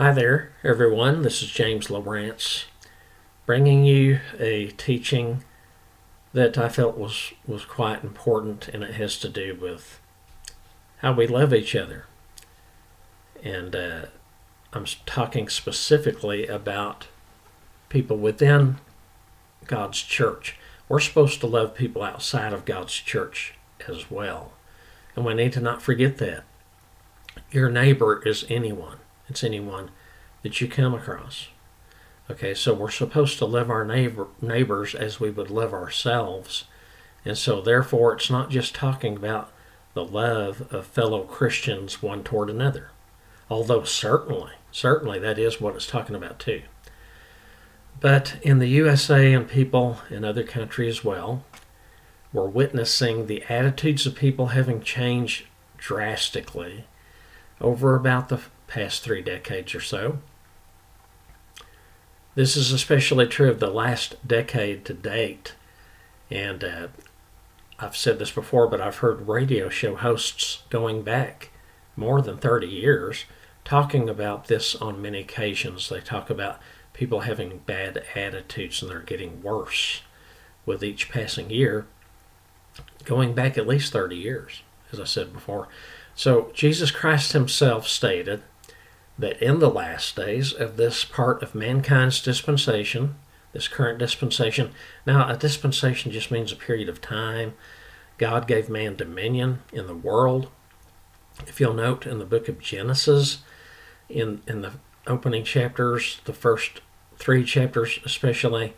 Hi there, everyone. This is James Lowrance, bringing you a teaching that I felt was, was quite important, and it has to do with how we love each other. And uh, I'm talking specifically about people within God's church. We're supposed to love people outside of God's church as well. And we need to not forget that. Your neighbor is anyone, it's anyone that you come across. Okay, so we're supposed to love our neighbor, neighbors as we would love ourselves. And so, therefore, it's not just talking about the love of fellow Christians one toward another. Although, certainly, certainly that is what it's talking about too. But in the USA and people in other countries as well, we're witnessing the attitudes of people having changed drastically over about the past three decades or so. This is especially true of the last decade to date. And uh, I've said this before, but I've heard radio show hosts going back more than 30 years talking about this on many occasions. They talk about people having bad attitudes and they're getting worse with each passing year, going back at least 30 years, as I said before. So Jesus Christ himself stated that in the last days of this part of mankind's dispensation, this current dispensation, now a dispensation just means a period of time. God gave man dominion in the world. If you'll note in the book of Genesis, in, in the opening chapters, the first three chapters especially,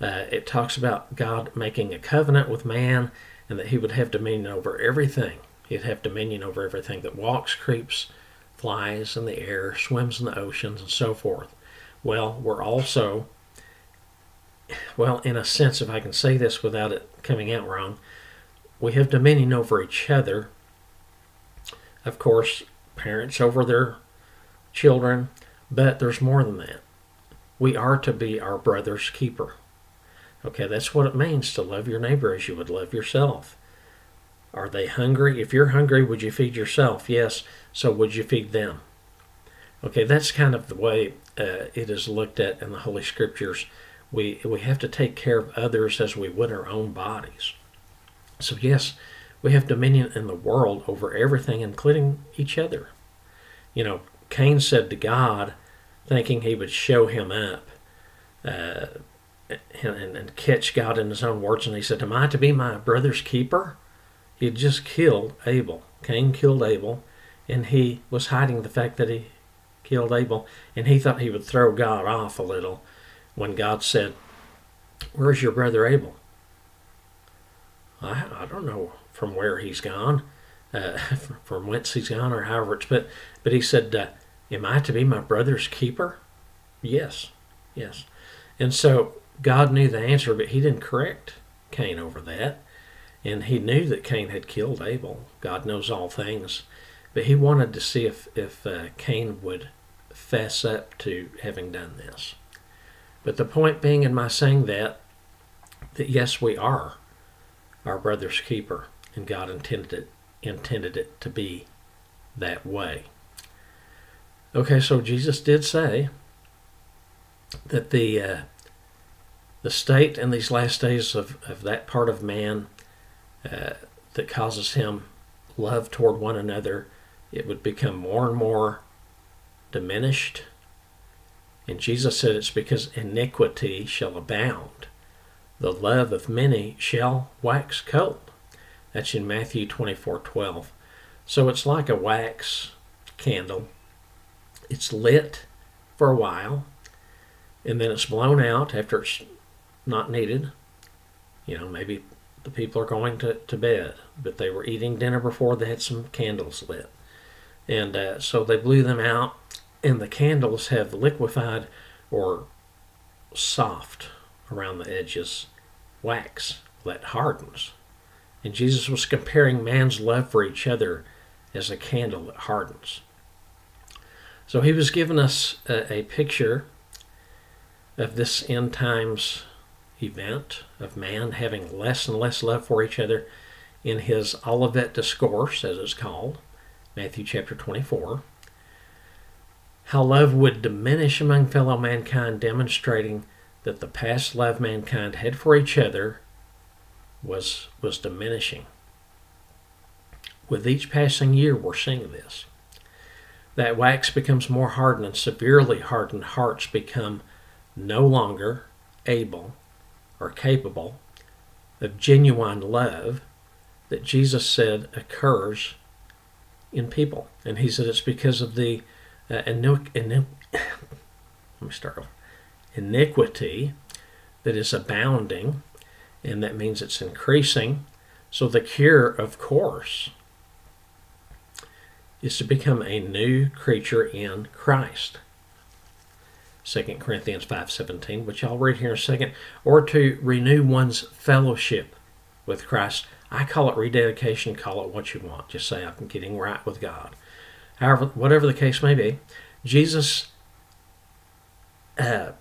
uh, it talks about God making a covenant with man and that he would have dominion over everything. He'd have dominion over everything that walks, creeps, flies in the air, swims in the oceans, and so forth. Well, we're also, well, in a sense, if I can say this without it coming out wrong, we have dominion over each other. Of course, parents over their children, but there's more than that. We are to be our brother's keeper. Okay, that's what it means to love your neighbor as you would love yourself. Are they hungry? If you're hungry, would you feed yourself? Yes. So would you feed them? Okay, that's kind of the way uh, it is looked at in the Holy Scriptures. We we have to take care of others as we would our own bodies. So yes, we have dominion in the world over everything, including each other. You know, Cain said to God, thinking he would show him up. Uh, and, and catch God in his own words, and he said, Am I to be my brother's keeper? He had just killed Abel. Cain killed Abel, and he was hiding the fact that he killed Abel, and he thought he would throw God off a little when God said, Where's your brother Abel? I, I don't know from where he's gone, uh, from whence he's gone, or however it's, but, but he said, uh, Am I to be my brother's keeper? Yes, yes. And so God knew the answer, but he didn't correct Cain over that. And he knew that Cain had killed Abel. God knows all things. But he wanted to see if, if uh, Cain would fess up to having done this. But the point being in my saying that, that yes, we are our brother's keeper, and God intended it, intended it to be that way. Okay, so Jesus did say that the uh, the state in these last days of, of that part of man uh, that causes him love toward one another, it would become more and more diminished. And Jesus said it's because iniquity shall abound. The love of many shall wax cold. That's in Matthew 24 12. So it's like a wax candle. It's lit for a while, and then it's blown out after it's not needed. You know, maybe the people are going to, to bed, but they were eating dinner before they had some candles lit. And uh, so they blew them out, and the candles have liquefied or soft around the edges wax that hardens. And Jesus was comparing man's love for each other as a candle that hardens. So he was giving us a, a picture of this end times event of man having less and less love for each other in his Olivet Discourse, as it's called, Matthew chapter 24. how love would diminish among fellow mankind, demonstrating that the past love mankind had for each other was, was diminishing. With each passing year, we're seeing this. That wax becomes more hardened, and severely hardened hearts become no longer able or capable of genuine love that Jesus said occurs in people. And he said it's because of the uh, let me start over. iniquity that is abounding, and that means it's increasing. So the cure, of course, is to become a new creature in Christ. 2 Corinthians 5:17, which I'll read here in a second, or to renew one's fellowship with Christ. I call it rededication, call it what you want. Just say I'm getting right with God. However, whatever the case may be, Jesus uh,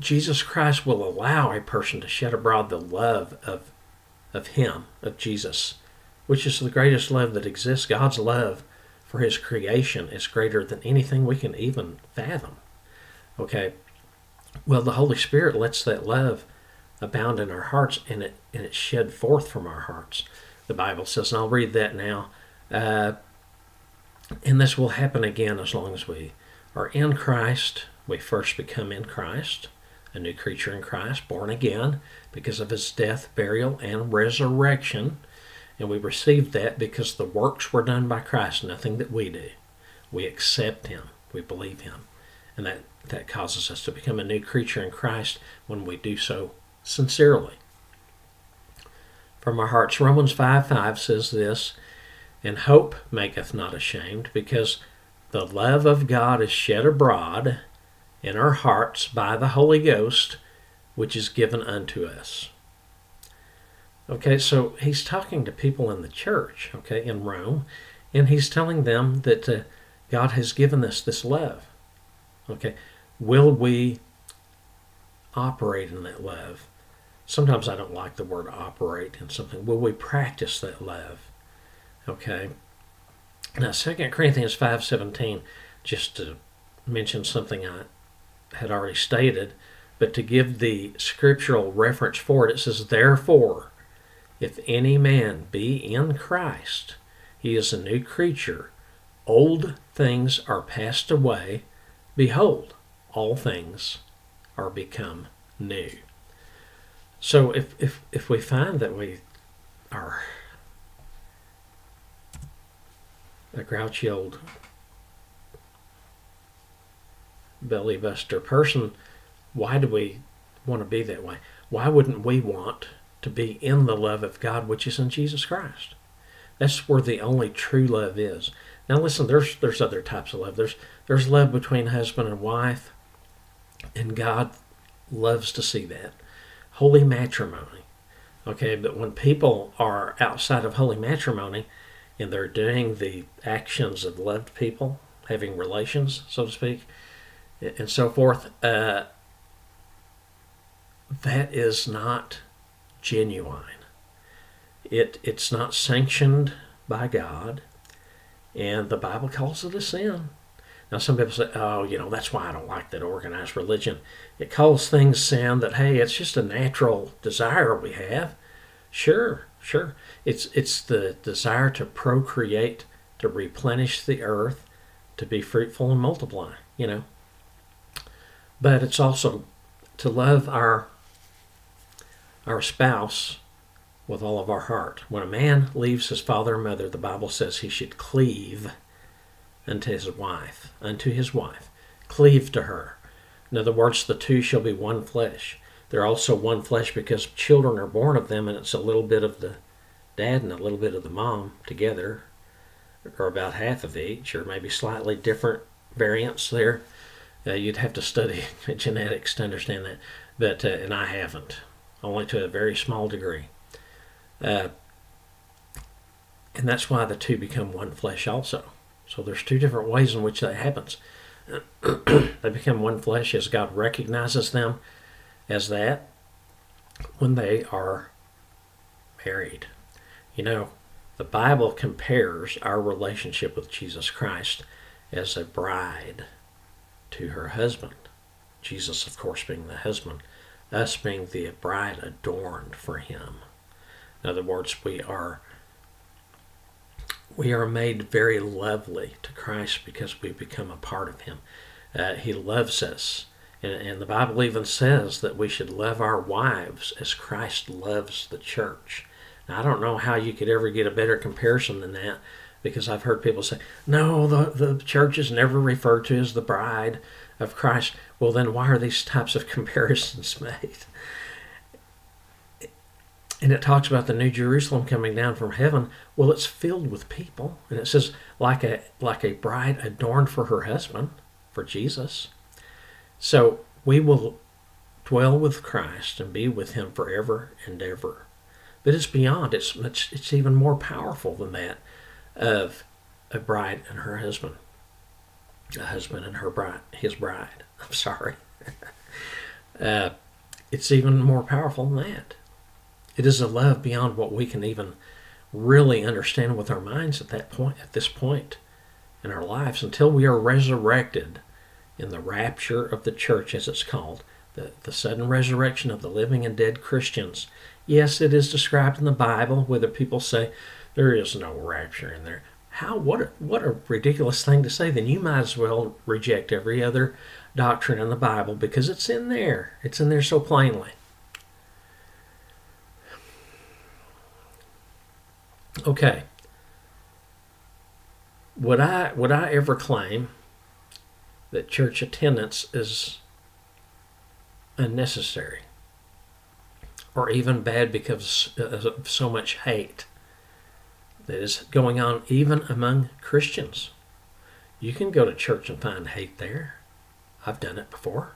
Jesus Christ will allow a person to shed abroad the love of of him, of Jesus, which is the greatest love that exists. God's love for his creation is greater than anything we can even fathom. Okay. Well, the Holy Spirit lets that love abound in our hearts and it and it's shed forth from our hearts. The Bible says, and I'll read that now. Uh, and this will happen again as long as we are in Christ. We first become in Christ, a new creature in Christ, born again because of his death, burial, and resurrection. And we receive that because the works were done by Christ, nothing that we do. We accept him, we believe him. And that, that causes us to become a new creature in Christ when we do so sincerely. From our hearts, Romans 5 5 says this, and hope maketh not ashamed, because the love of God is shed abroad in our hearts by the Holy Ghost, which is given unto us. Okay, so he's talking to people in the church, okay, in Rome, and he's telling them that uh, God has given us this love. Okay, will we operate in that love? Sometimes I don't like the word operate in something. Will we practice that love? Okay. Now, 2 Corinthians 5.17, just to mention something I had already stated, but to give the scriptural reference for it, it says, Therefore, if any man be in Christ, he is a new creature. Old things are passed away. Behold, all things are become new. So if, if, if we find that we are a grouchy old belly buster person, why do we want to be that way? Why wouldn't we want to be in the love of God which is in Jesus Christ? That's where the only true love is. Now listen, there's there's other types of love. There's there's love between husband and wife, and God loves to see that. Holy matrimony. Okay, but when people are outside of holy matrimony and they're doing the actions of loved people, having relations, so to speak, and so forth, uh, that is not genuine. It it's not sanctioned by God, and the Bible calls it a sin. Now, some people say, "Oh, you know, that's why I don't like that organized religion. It calls things sin. That hey, it's just a natural desire we have." Sure, sure. It's it's the desire to procreate, to replenish the earth, to be fruitful and multiply. You know. But it's also to love our our spouse with all of our heart. When a man leaves his father and mother, the Bible says he should cleave unto his wife, unto his wife. Cleave to her. In other words, the two shall be one flesh. They're also one flesh because children are born of them, and it's a little bit of the dad and a little bit of the mom together, or about half of each, or maybe slightly different variants there. Uh, you'd have to study genetics to understand that, but uh, and I haven't, only to a very small degree. Uh, and that's why the two become one flesh also. So there's two different ways in which that happens. they become one flesh as God recognizes them as that when they are married. You know, The Bible compares our relationship with Jesus Christ as a bride to her husband. Jesus, of course, being the husband, us being the bride adorned for him. In other words, we are we are made very lovely to Christ because we become a part of him. Uh, he loves us. And, and the Bible even says that we should love our wives as Christ loves the church. Now, I don't know how you could ever get a better comparison than that because I've heard people say, no, the, the church is never referred to as the bride of Christ. Well, then why are these types of comparisons made? And it talks about the New Jerusalem coming down from heaven. Well, it's filled with people, and it says like a like a bride adorned for her husband, for Jesus. So we will dwell with Christ and be with Him forever and ever. But it's beyond. It's much. It's even more powerful than that, of a bride and her husband, a husband and her bride, his bride. I'm sorry. uh, it's even more powerful than that. It is a love beyond what we can even really understand with our minds at that point, at this point in our lives, until we are resurrected in the rapture of the church, as it's called, the, the sudden resurrection of the living and dead Christians. Yes, it is described in the Bible, whether people say there is no rapture in there. How what a, what a ridiculous thing to say. Then you might as well reject every other doctrine in the Bible because it's in there. It's in there so plainly. Okay. Would I would I ever claim that church attendance is unnecessary or even bad because of so much hate that is going on even among Christians? You can go to church and find hate there. I've done it before.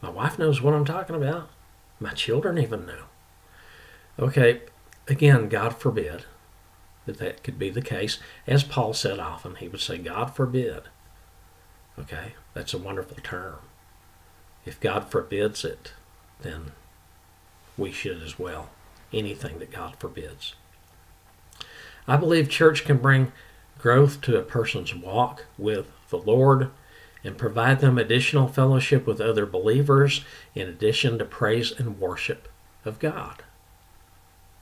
My wife knows what I'm talking about. My children even know. Okay, again, God forbid that that could be the case. As Paul said often, he would say, God forbid. Okay, that's a wonderful term. If God forbids it, then we should as well. Anything that God forbids. I believe church can bring growth to a person's walk with the Lord and provide them additional fellowship with other believers in addition to praise and worship of God.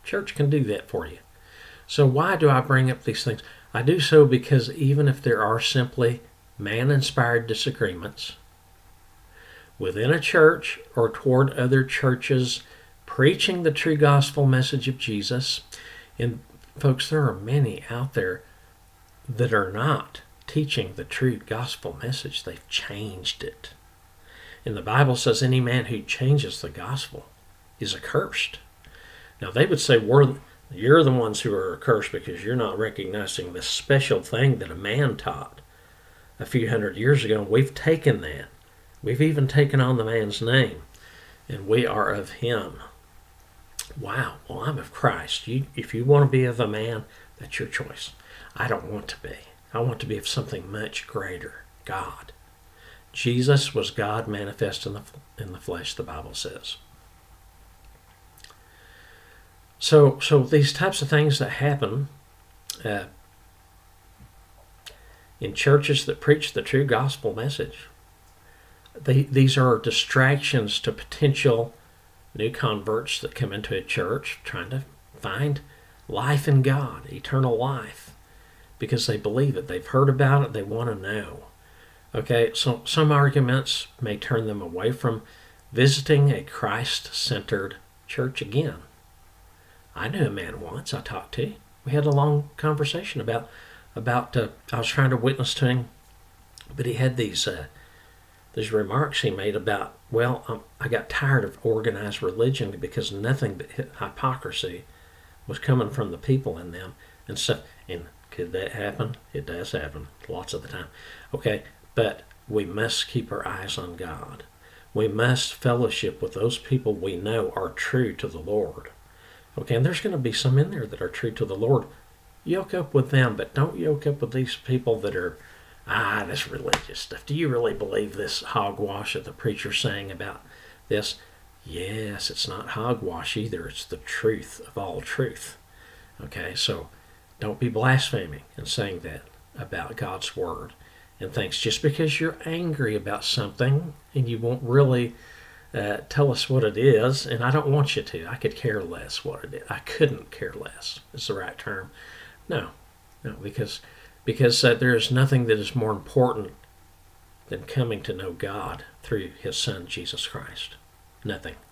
Church can do that for you. So, why do I bring up these things? I do so because even if there are simply man inspired disagreements within a church or toward other churches preaching the true gospel message of Jesus, and folks, there are many out there that are not teaching the true gospel message, they've changed it. And the Bible says any man who changes the gospel is accursed. Now, they would say, we're you're the ones who are accursed because you're not recognizing this special thing that a man taught a few hundred years ago. We've taken that. We've even taken on the man's name, and we are of him. Wow, well, I'm of Christ. You, if you want to be of a man, that's your choice. I don't want to be. I want to be of something much greater God. Jesus was God manifest in the, in the flesh, the Bible says. So, so these types of things that happen uh, in churches that preach the true gospel message, they, these are distractions to potential new converts that come into a church trying to find life in God, eternal life, because they believe it. They've heard about it, they want to know. Okay, so some arguments may turn them away from visiting a Christ centered church again. I knew a man once I talked to. We had a long conversation about about uh, I was trying to witness to him, but he had these uh, these remarks he made about well um, I got tired of organized religion because nothing but hypocrisy was coming from the people in them and stuff. And could that happen? It does happen lots of the time. Okay, but we must keep our eyes on God. We must fellowship with those people we know are true to the Lord. Okay, and there's going to be some in there that are true to the Lord. Yoke up with them, but don't yoke up with these people that are, ah, this religious stuff. Do you really believe this hogwash that the preacher's saying about this? Yes, it's not hogwash either. It's the truth of all truth. Okay, so Don't be blaspheming and saying that about God's word and things. Just because you're angry about something and you won't really uh, tell us what it is, and I don't want you to. I could care less what it is. I couldn't care less. Is the right term? No, no, because because uh, there is nothing that is more important than coming to know God through His Son Jesus Christ. Nothing.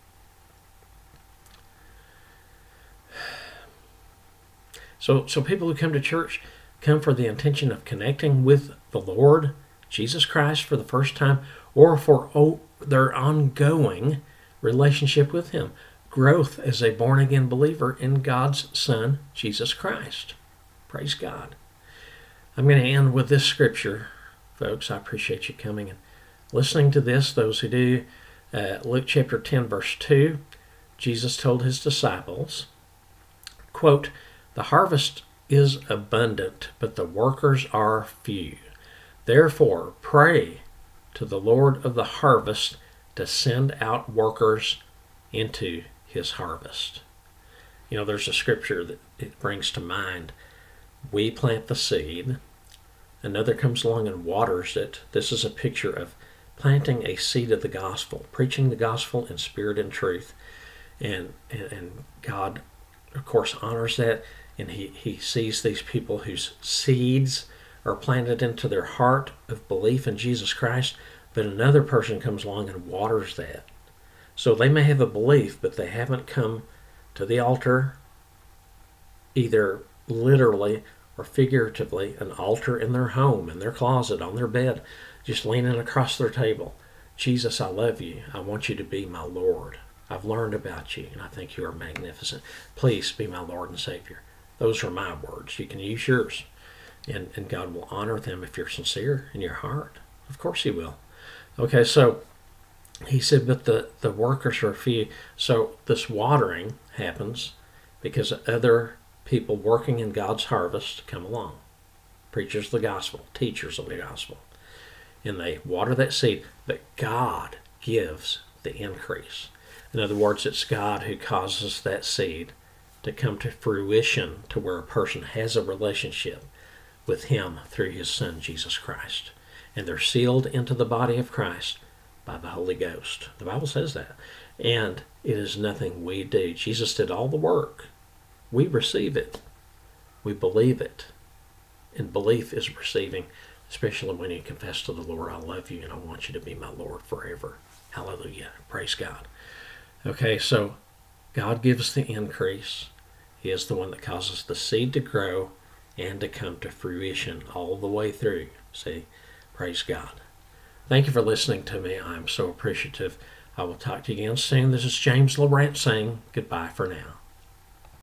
So, so people who come to church come for the intention of connecting with the Lord Jesus Christ for the first time, or for oh, their ongoing relationship with Him, growth as a born again believer in God's Son Jesus Christ. Praise God. I'm going to end with this scripture, folks. I appreciate you coming and listening to this. Those who do, uh, Luke chapter 10, verse 2, Jesus told his disciples, quote, The harvest is abundant, but the workers are few. Therefore, pray to the Lord of the harvest to send out workers into his harvest. You know, there's a scripture that it brings to mind. We plant the seed, another comes along and waters it. This is a picture of planting a seed of the gospel, preaching the gospel in spirit and truth. And, and, and God, of course, honors that. And he, he sees these people whose seeds are planted into their heart of belief in Jesus Christ, but another person comes along and waters that. So they may have a belief, but they haven't come to the altar either literally or figuratively, an altar in their home, in their closet, on their bed, just leaning across their table. Jesus, I love you. I want you to be my Lord. I've learned about you, and I think you are magnificent. Please be my Lord and Savior. Those are my words. You can use yours, and, and God will honor them if you're sincere in your heart. Of course, He will. Okay, so he said, but the, the workers are few. So this watering happens because other people working in God's harvest come along. Preachers of the gospel, teachers of the gospel. And they water that seed, but God gives the increase. In other words, it's God who causes that seed to come to fruition to where a person has a relationship with Him through His Son, Jesus Christ. And they're sealed into the body of Christ by the Holy Ghost. The Bible says that. And it is nothing we do. Jesus did all the work. We receive it. We believe it. And belief is receiving, especially when you confess to the Lord, I love you and I want you to be my Lord forever. Hallelujah. Praise God. Okay, so God gives the increase. He is the one that causes the seed to grow and to come to fruition all the way through. See, praise God. Thank you for listening to me. I'm so appreciative. I will talk to you again soon. This is James Lowrance saying goodbye for now.